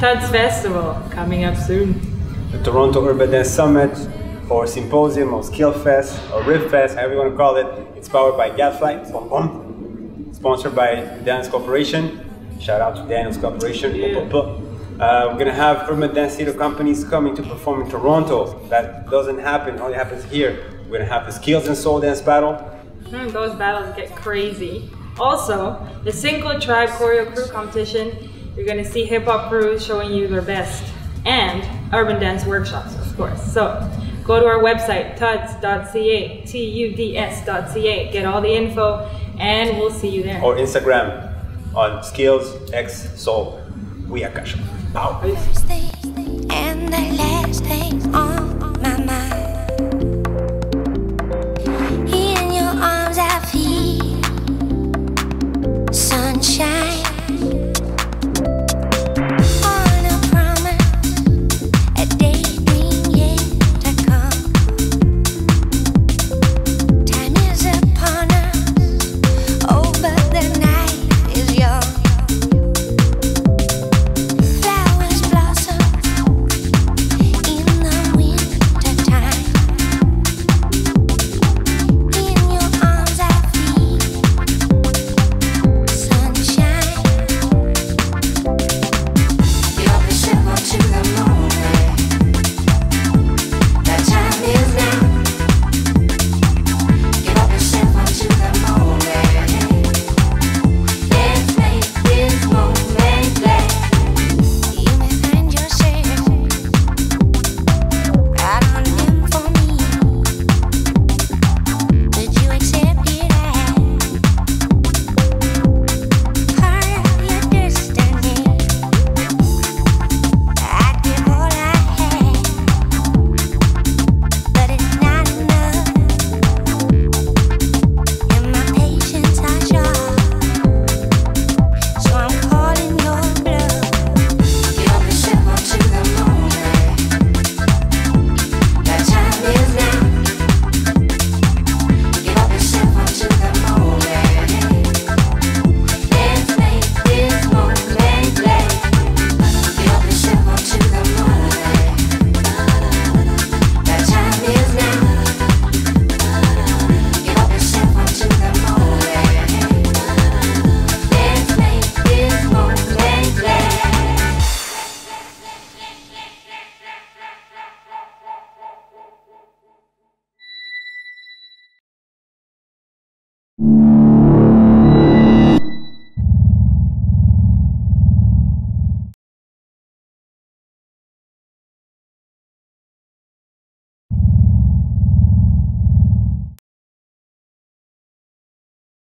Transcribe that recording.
Tuds Festival coming up soon. The Toronto Urban Dance Summit, or Symposium, or Skill Fest, or Riff Fest, however you want to call it. It's powered by Gadfly, boom, boom. sponsored by Daniels Corporation. Shout out to Daniels Corporation. Yeah. Uh, we're gonna have urban dance theater companies coming to perform in Toronto. That doesn't happen, only happens here. We're gonna have the Skills and Soul Dance Battle. Mm, those battles get crazy. Also, the Cinco Tribe Choreo Crew competition. You're gonna see hip hop crews showing you their best, and urban dance workshops, of course. So, go to our website tuds.ca, t-u-d-s.ca. Get all the info, and we'll see you there. Or Instagram on Skills X Soul. We are Kasha. Pow.